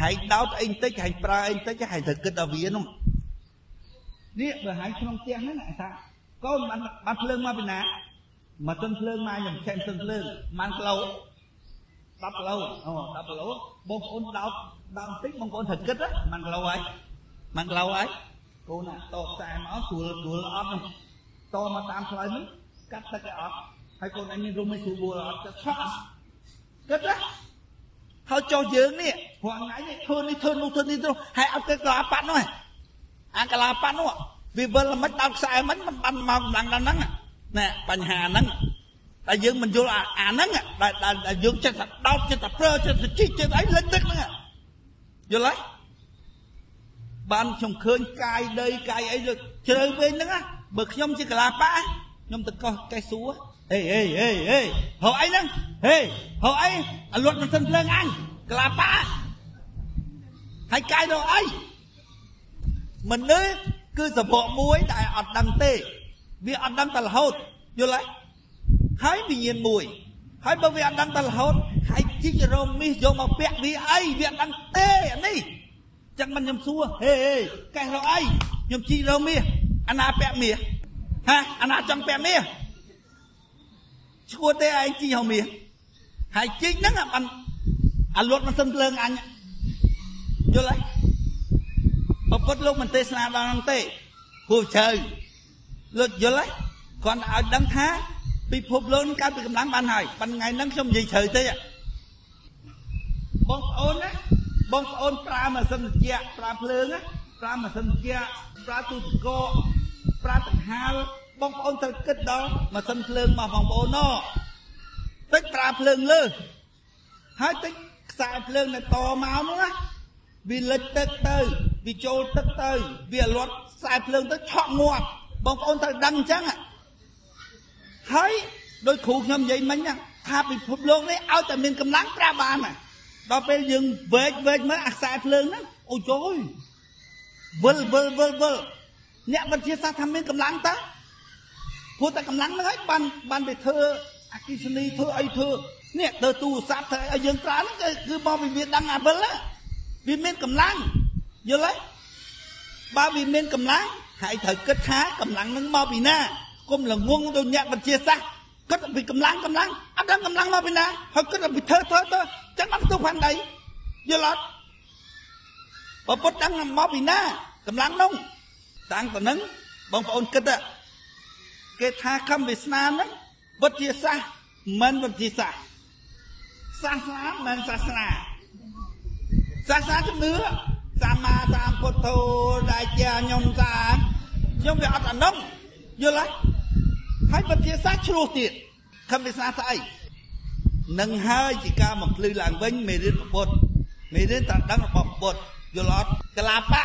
ហើយដោតអីបន្តិចហើយប្រើអីបន្តិចហើយត្រូវគិតដល់វានោះ នេះបើហើយក្នុងផ្ទះហ្នឹងថាកូនបានបានភ្លើងមកពីណាមកទិនភ្លើងមកខ្ញុំឆែកទិនភ្លើងបានគីឡូ10គីឡូអូ10គីឡូបងប្អូនដោតដោតបន្តិចបងប្អូនត្រូវគិតបានគីឡូហើយបានគីឡូហើយកូនតខ្សែមកស្រួលស្រួលអត់តមកតាមផ្លូវនេះកាត់ទឹកឲ្យអត់ហើយកូនឯងមានរុំមិនស្រួលអត់ឆក់គិតណាហើយចុះយើងនេះព្រោះថ្ងៃនេះធ្វើនេះធ្វើនោះធ្វើនេះទៅហើយអត់ទៅកលាប៉ាត់នោះ អាកលាប៉ាត់នោះវាវិលមិនដល់ខ្សែមិនមិនបានមកកម្លាំងដល់ហ្នឹងណែបញ្ហាហ្នឹងតែយើងមិនយល់អាហ្នឹងដែលយើងចិត្តតែដោតចិត្តតែប្រើចិត្តតែជីកចិត្តអីលេចទឹកហ្នឹងយល់ហើយបានខ្ញុំឃើញកាយដីកាយអីជ្រៅវិញហ្នឹងបើខ្ញុំជាកលាប៉ាខ្ញុំទៅកោះកេះសួរហេហេហេហេហៅអីហ្នឹងហេហៅអីអលត់មិនសិនភ្លើងអញកលាប៉ាហើយកាយទៅអី មនុស្សគឺសពកមួយដែលអត់ដឹងទេ វាអត់ដឹងតែរហូតយល់ហើយហើយវិញ្ញាណមួយ ហើយបើវាអត់ដឹងតែរហូតហើយជីករមមីសយកមកពាក់វាអីវាអត់ដឹងទេអានេះចឹងមិនខ្ញុំសួរហេហេកេះរកអីខ្ញុំជីករមាសអាណាពាក់មាសហាអាណាចង់ពាក់មាសឈួតទេឯងជីរកមាសហើយជីកហ្នឹងបានអាលត់មិនសិនភ្លើងអញយល់ហើយ ពុទ្ធលោកមិនទេសនាដល់ហ្នឹងទេហួជ្រៅលោកយល់ទេគាត់ឲ្យដឹងថាពិភពលោកនឹងកើតពីកម្លាំងបានហើយប៉ុន្តែថ្ងៃហ្នឹងខ្ញុំនិយាយជ្រៅតិចបងប្អូនណាបងប្អូនប្រើម៉ាស៊ីនត្រជាក់ប្រើភ្លើងណាប្រើម៉ាស៊ីនត្រជាក់ប្រើទូទឹកកកប្រើដង្ហាលបងប្អូនត្រូវគិតដល់ម៉ាស៊ីនភ្លើងរបស់បងប្អូនណោះតិចប្រើភ្លើងលើហើយតិចខ្សែភ្លើងនៅតមកនោះណាវាលិចទឹកទៅ វាចូលទឹកទៅវាលាត់ខ្សែភ្លើងទៅឆក់ងាប់បងប្អូនត្រូវដឹងអញ្ចឹងហើយដោយគ្រូខ្ញុំនិយាយមិញថាពិភពលោកនេះឲ្យតែមានកម្លាំងប្រាប់បានដល់ពេលយើងវែកវែកមើលអាខ្សែភ្លើងហ្នឹងអូយយវិលវិលវិលវិលអ្នកវិទ្យាសាស្ត្រថាមានកម្លាំងតើព្រោះតែកម្លាំងហ្នឹងហើយបានបានទៅធ្វើអគិសនីធ្វើអីធ្វើនេះទៅទូរស័ព្ទធ្វើឲ្យយើងប្រើហ្នឹងគឺមកពីវាដឹងអាវិលវាមានកម្លាំង យល់ទេបើវាមានកម្លាំងហើយត្រូវគិតថាកម្លាំងហ្នឹងមកពីណាគុំល្ងងដូចអ្នកវិទ្យាសាស្ត្រគិតពីកម្លាំងកម្លាំងអត់ដឹងកម្លាំងមកពីណាហើយគិតពីធ្វើធ្វើទៅចឹងបានផ្ទុះផាន់ដីយល់អត់បើពុតដឹងមកពីណាកម្លាំងនោះតាំងទៅនឹងបងប្អូនគិតគេថាខំវាសនាហ្នឹងវិទ្យាសាស្ត្រមិនវិទ្យាសាស្ត្រសាសនាមិនសាសនាសាសនាជំនឿ សម្មាសម្ពុទ្ធោដែលជាខ្ញុំសាខ្ញុំវាអត់អានោះយល់ទេហើយវិទ្យាសាស្ត្រឆ្លោះទៀតខំវាសនាស្អីនឹងហើយជាការបំភ្លឺឡើងវិញមេរៀនពុទ្ធមេរៀនតាដឹងរបស់ពុទ្ធយល់អត់កលាបៈ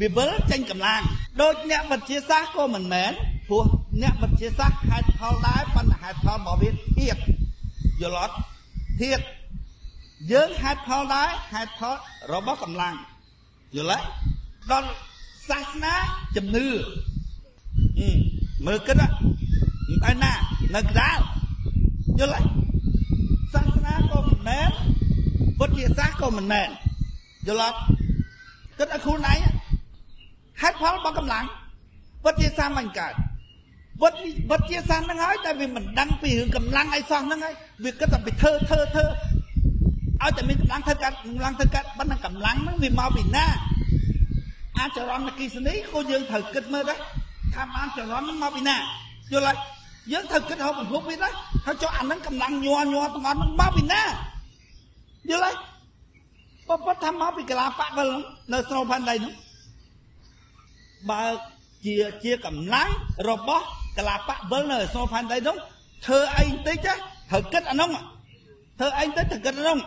វិបលចេញកម្លាំងដូចអ្នកវិទ្យាសាស្ត្រក៏មិនមែនព្រោះអ្នកវិទ្យាសាស្ត្រហេតុផលដែរប៉ុន្តែហេតុផលរបស់វាធៀបយល់អត់ធៀបយើងហេតុផលដែរហេតុផលរបស់កម្លាំង យល់ទេដល់សាសនាជំនឿមើលគិតទៅណានៅកដាលយល់ទេសាសនាក៏មិនមែនពុទ្ធសាសក៏មិនមែនយល់អត់គិតឲ្យខ្លួនឯងហេតុផលរបស់កម្លាំងពុទ្ធសាសមិនកើតពុទ្ធពុទ្ធសាសហ្នឹងហើយតែវាមិនដឹងពីរឿងកម្លាំងអីសោះហ្នឹងហើយវាគិតតែពីធ្វើធ្វើធ្វើ ឲ្យតែមានកម្លាំងធ្វើកាត់កម្លាំងធ្វើកាត់ប៉ុន្តែកម្លាំងហ្នឹងវាមកពីណាអាចរណគិសនីក៏យើងត្រូវគិតមើលដែរថាបានចរន្តហ្នឹងមកពីណាយល់ហើយយើងត្រូវគិតរកពិភពវាដែរហើយចុះអាហ្នឹងកម្លាំងញ័រញ័រទាំងអស់ហ្នឹងមកពីណាយល់ហើយបបថាមកពីកលាបៈវិលនៅស្នូផាន់ដីនោះបើជាជាកម្លាំងរបស់កលាបៈវិលនៅស្នូផាន់ដីនោះធ្វើអីបន្តិចត្រូវគិតអានោះធ្វើអីបន្តិចត្រូវគិតអានោះ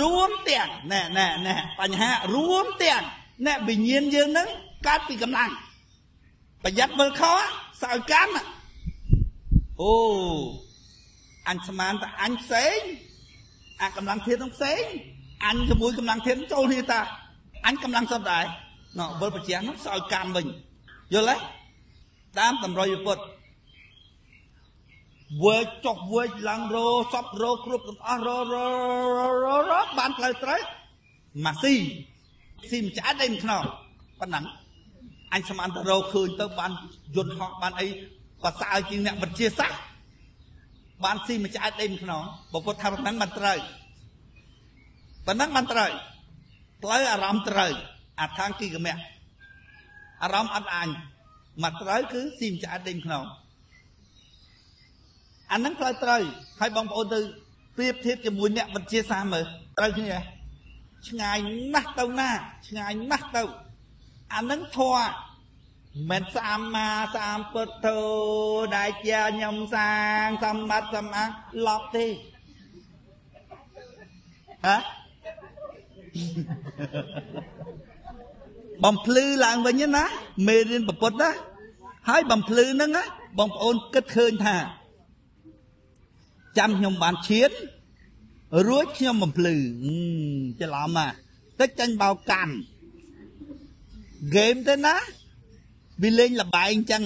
រួមទាំងណែណែណែបញ្ហារួមទាំងអ្នកវិញ្ញាណយើងនឹងកើតពីកម្លាំងប្រយ័ត្នមើលខសើកម្មអូអញស្មានតែអញផ្សេងអាកម្លាំងធាតុនឹងផ្សេងអញជាមួយកម្លាំងធាតុចូលគ្នាតាអញកម្លាំងសុទ្ធដែរណោវិលប្រជានោះសើកម្មវិញយល់ទេតាមតម្រុយពុទ្ធ វើចុះវើឡើងរោសពរោគ្រប់ទាំងអស់រោរោរោបានផ្លូវត្រូវម៉ាស៊ីស៊ីមិនឆ្អែតអីមិនខ្នងប៉ុណ្ណឹងអញស្មានទៅរកឃើញទៅបានយន្តហោះបានអីប្រសើរជាងអ្នកវិទ្យាសាស្ត្របានស៊ីមួយឆ្អែតដេញក្នុងបពុតថាប៉ុណ្ណឹងបានត្រូវប៉ុណ្ណឹងបានត្រូវផ្លូវអារម្មណ៍ត្រូវអថាងគិកមៈអារម្មណ៍អត់អញមកត្រូវគឺស៊ីមួយឆ្អែតដេញក្នុង អាហ្នឹងផ្លូវត្រូវហើយបងប្អូនទៅប្រៀបធៀបជាមួយអ្នកវិទ្យាសាស្ត្រមើលត្រូវគ្នាឆ្ងាយណាស់ទៅណាឆ្ងាយណាស់ទៅអានឹងធัวមិនសម្មាសម្ពុទ្ធោដែលជាខ្ញុំសាងសម្បត្តិសម្អាឡប់ទេហ៎បំភ្លឺឡើងវិញណាមេរៀនពុទ្ធណាហើយបំភ្លឺហ្នឹងណាបងប្អូនគិតឃើញថា ចាំខ្ញុំបានឈានរួចខ្ញុំបំភ្លឺច្រឡំណាតិចចាញ់បោកម្មហ្គេមទៅណាវាលេងលបែងអញ្ចឹង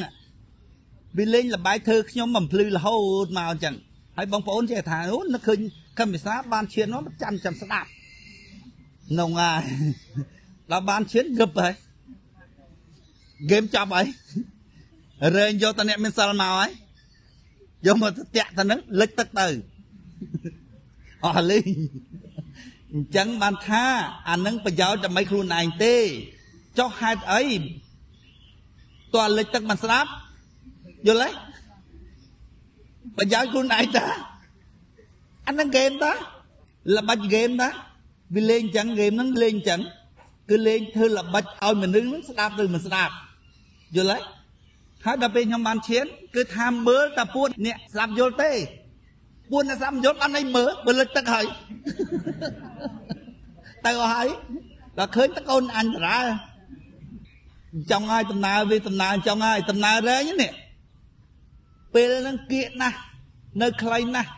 វាលេងលបែងធ្វើខ្ញុំបំភ្លឺរហូតមកអញ្ចឹងហើយបងប្អូនចេះថាអូនឹកឃើញខំវិសាបានឈាននោះចាំចាំស្ដាប់នោះហើយដល់បានឈានគឹបហើយហ្គេមចាប់ហើយរែងយកតអ្នកមានសិលមកហើយ យកមកទៅតាក់ទៅនឹងលិចទឹកទៅអស់លេងអញ្ចឹងបានថាអានឹងប្រយោជន៍ដើម្បីខ្លួនឯងទេចុះហេតុអីតើលិចទឹកមិនស្ដាប់យល់ទេប្រយោជន៍ខ្លួនឯងតាអាហ្នឹងហ្គេមតាល្បិចហ្គេមតាវាលេងអញ្ចឹងហ្គេមហ្នឹងលេងអញ្ចឹងគឺលេងធ្វើល្បិចឲ្យមនុស្សហ្នឹងស្ដាប់ឬមិនស្ដាប់យល់ទេ ហើយដល់ពេលខ្ញុំបានឈានគឺថាមើលតែពួនអ្នកស្ដាប់យល់ទេពួនអ្នកស្ដាប់យល់បានអីមើលបើលិចទឹកហើយទៅអស់ហើយដល់ឃើញតកូនអញតារាចង់ឲ្យដំណើរវាដំណើរចង់ឲ្យដំណើររែងនេះពេលហ្នឹងគៀកណាស់នៅខ្លីណាស់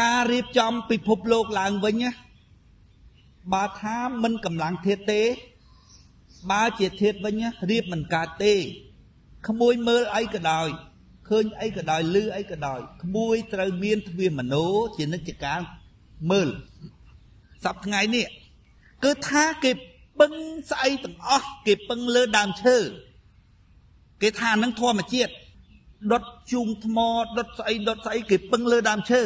ការរៀបចំពិភពលោកឡើងវិញណាបើថាមិនកម្លាំងធាតទេបើជាធាតវិញរៀបមិនកើតទេ ក្មួយមើលអីក៏ដោយឃើញអីក៏ដោយឮអីក៏ដោយក្មួយត្រូវមានទ្វាមโนជានិច្ចកាលមើលសប្ថ្ងៃនេះគឺថាគេពឹងស្អីទាំងអស់គេពឹងលើដើមឈើគេថានឹងធម្មជាតិដុតជូងថ្មដុតស្អីដុតស្អីគេពឹងលើដើមឈើ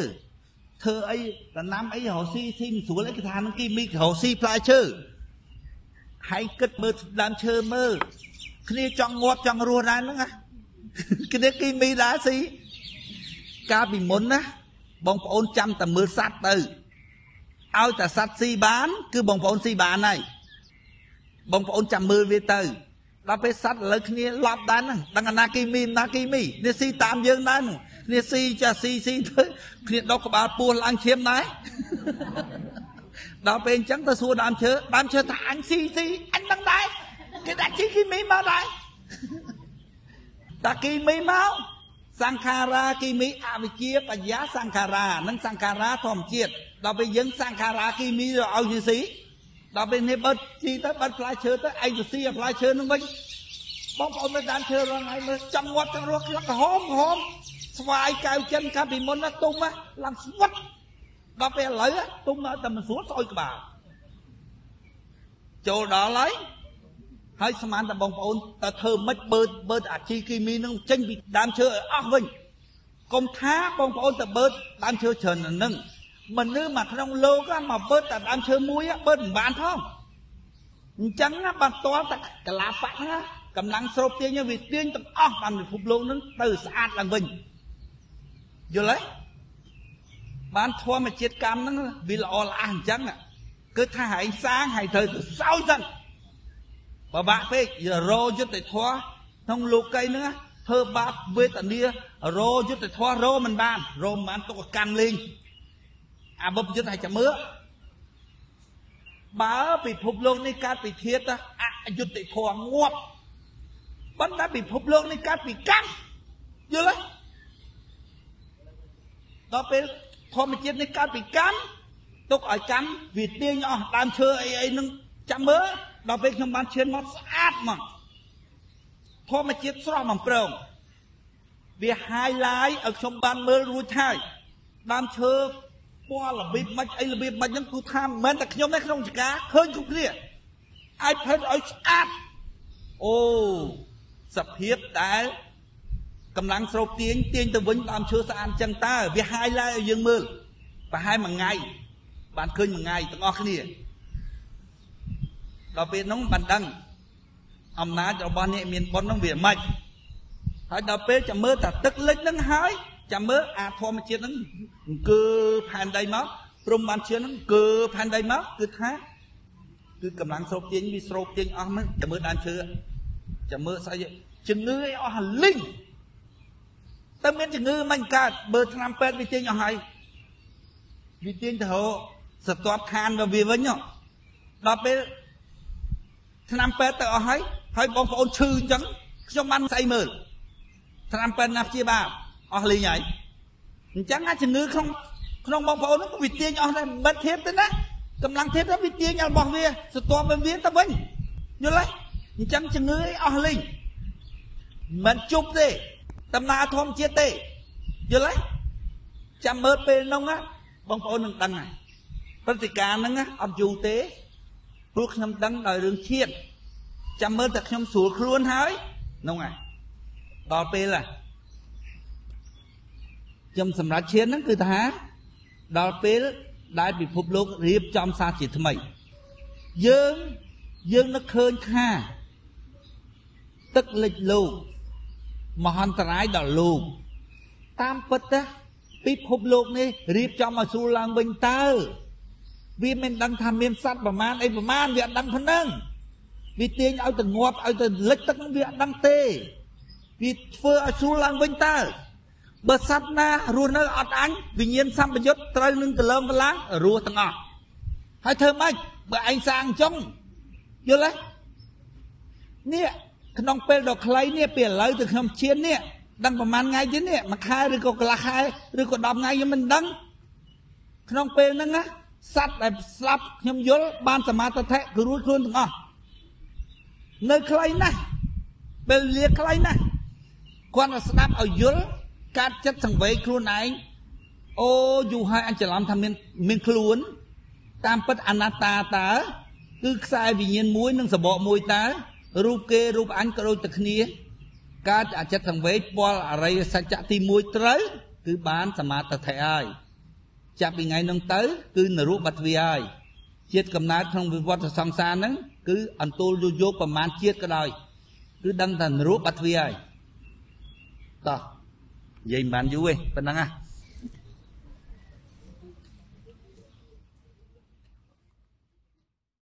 ធ្វើអីដំណាំអីរកស៊ីស៊ីមិនស្រួលអីគេថានឹងគីមីរកស៊ីផ្លែឈើហើយគិតមើលដើមឈើមើល គ្នាចង់ងាប់ចង់រស់ដែរហ្នឹងណាគ្នាគីមីដែរស៊ីកាលពីមុនណាបងប្អូនចាំតែមើលសัตว์ទៅឲ្យតែសัตว์ស៊ីបាន គឺបងប្អូនស៊ីបានហើយបងប្អូនចាំមើលវាទៅដល់ពេលសัตว์ឥឡូវគ្នាឡប់ដែរហ្នឹងដឹងអាណាគីមីណាគីមីនេះស៊ីតាមយើងដែរហ្នឹងគ្នាស៊ីចាស៊ីស៊ីទៅគ្នាដកក្បាលពោះឡើងឈាមដែរដល់ពេលអញ្ចឹងទៅសួរដើមឈើដើមឈើថាអញស៊ីស៊ីអញដឹងដែរ គេដាក់ជីគីមីមកដែរតាគីមីមកសង្ខារាគីមីអវិជ្ជាបញ្ញាសង្ខារានិងសង្ខារាធម្មជាតិដល់ពេលយើងសង្ខារាគីមីទៅឲ្យយីស៊ីដល់ពេលនេះបើជីទៅបាត់ផ្លែឈើទៅឯងទៅស៊ីផ្លែឈើនឹងវិញបងប្អូននៅដើមឈើរងហើយមើលចង់ងាត់ចង់រស់ខ្លះក្រហមក្រហមស្វាយកៅចិនកាលពីមុនណាទុំឡើងស្វិតដល់ពេលឥឡូវទុំនៅតែមិនស្រួលស្អុយក្បាលចូលដល់ហើយ ហើយស្មានតែបងប្អូនតើធ្វើម៉េចបើបើអាជីគីមីនឹងចេញពីដើមឈើឲ្យអស់វិញកុំថាបងប្អូនទៅបើដើមឈើច្រើននឹងមនុស្សមកក្នុងលោកមកបើតែដើមឈើមួយបើមិនបានផងអញ្ចឹងបានតល់តែកលាបៈណាកម្លាំងស្រូបទាញវាទាញទាំងអស់បានពិភពលោកនឹងទៅស្អាតឡើងវិញយល់ទេបានធម្មជាតិកម្មហ្នឹងវាល្អល្អអញ្ចឹងគឺថាហែងសាងហែងត្រូវទៅសោយសិន បបាក់ពេករយុទ្ធធម៌ក្នុងលោកីហ្នឹងធ្វើបាបវេទនារយុទ្ធធម៌រមិនបានរមិនបានទុកកម្មលេងអាបុព្វយុទ្ធឲ្យចាំមើលបើពិភពលោកនេះកើតពីធាតអយុត្តិធម៌ងាប់ប៉ុន្តែពិភពលោកនេះកើតពីកម្មយល់ទេដល់ពេលធម្មជាតិនេះកើតពីកម្មទុកឲ្យកម្មវាទាញអស់ដើមឈើអីអីនឹងចាំមើល ដល់ពេលខ្ញុំបានឈានមកស្អាតមកធម្មជាតិស្រស់បំប្រងវាហាយឡាយឲ្យខ្ញុំបានមើលរួចហើយដើមឈើពណ៌របៀបមិនអីរបៀបមិនហ្នឹងគឺថាមិនមែនតែខ្ញុំទេក្នុងចកាឃើញគ្រប់គ្នាអាចផិតឲ្យស្អាតអូសភាពដែលកម្លាំងស្រូបទាញទាញទៅវិញដើមឈើស្អាតចឹងតើវាហាយឡាយឲ្យយើងមើលប្រហែលមួយថ្ងៃបានឃើញមួយថ្ងៃទាំងអស់គ្នា ដល់ពេលនោះបានដឹងអំណាចរបស់អ្នកមានបុណ្យនោះវាមិនហើយដល់ពេលចាំមើលតែទឹកលិចនឹងហើយចាំមើលអាធម្មជាតិហ្នឹងអង្គើផែនដីមកព្រំបានជឿហ្នឹងអង្គើផែនដីមកគឺថាគឺកម្លាំងស្រូបទាញវាស្រូបទាញអស់មកចាំមើលដើមឈើចាំមើលស្អីជំងឺអីអស់លីងតែមានជំងឺមិនកើតបើឆ្នាំពេទ្យវាទាញអស់ហើយវាទាញទៅរកសត្វខានរបស់វាវិញដល់ពេល ឆ្នាំពេទ្យទៅអស់ហើយហើយបងប្អូនឈឺអញ្ចឹងខ្ញុំបានស្អីមើលឆ្នាំពេទ្យណាព្យាបាលអស់លីងហើយអញ្ចឹងអាជំងឺក្នុងក្នុងបងប្អូនហ្នឹងវាទាញអស់ដែរមិនធៀបទេណាកម្លាំងធៀបទៅវាទាញរបស់វាសត្វវាវាទៅវិញយល់ទេអញ្ចឹងជំងឺអីអស់លីងមិនជប់ទេដំណើរធម្មជាតិទេយល់ទេចាំមើលពេលនោះបងប្អូននឹងដឹងហើយព្រឹត្តិការណ៍ហ្នឹងអត់យូរទេ ព្រោះខ្ញុំដឹងដោយរឿងជាតិចាំមើលតែខ្ញុំស្រួលខ្លួនហើយនោះហើយដល់ពេលខ្ញុំសម្រាប់ឈានហ្នឹងគឺថាដល់ពេលដែលពិភពលោករៀបចំសាជាថ្មីយើងយើងនឹកឃើញថាទឹកលិចលោកមហន្តរាយដល់លោកតាមពិតណាពិភពលោកនេះរៀបចំឲ្យស្រួលឡើងវិញតើ វាមិនដឹងថាមានសត្វប្រមាណអីប្រមាណវាអត់ដឹងប៉ុណ្ណឹងវាទាញឲ្យទៅងាប់ឲ្យទៅលិចទឹកវាអត់ដឹងទេវាធ្វើឲ្យស្រួលឡើងវិញតើបើសត្វណារស់នៅអត់អញវិញ្ញាណសម្បយុទ្ធត្រូវនឹងកលើងកម្លាំងរស់ទាំងអស់ហើយធ្វើម៉េចបើឯងសាងអញ្ចឹងយល់ទេនេះក្នុងពេលដ៏ខ្លីនេះពីឥឡូវទៅខ្ញុំជៀននេះដឹងប្រហែលថ្ងៃទៀតនេះមួយខែឬក៏កន្លះខែឬក៏10ថ្ងៃខ្ញុំមិនដឹងក្នុងពេលហ្នឹងណា សត្វដែលស្លាប់ខ្ញុំយល់បានសមាធិគឺរួចខ្លួនទាំងអស់នៅខ្លីណាស់ពេលលាខ្លីណាស់គាត់ទៅស្ដាប់ឲ្យយល់កាត់ចិត្តសង្វេគខ្លួនឯងអូយូរហើយអញច្រឡំថាមានមានខ្លួន តាមពិតអនត្តាតើគឺខ្សែវិញ្ញាណមួយនិងសបកមួយតើរូបគេរូបអញក៏ដូចតែគ្នាកើតអចិត្តសង្វេគពលអរិយសច្ចៈទី1ត្រូវគឺបានសមាធិហើយ ចាប់ពីថ្ងៃនោះទៅ គឺនរោបាត់វាហើយជាតិកំណើតក្នុងវិវត្តសង្សារហ្នឹងគឺអន្ទូលយោយកប្រមាណជាតិក៏ដោយគឺដឹងថានរោបាត់វាហើយតោះនិយាយមិនបានយូរទេប៉ុណ្ណឹងហ่ะ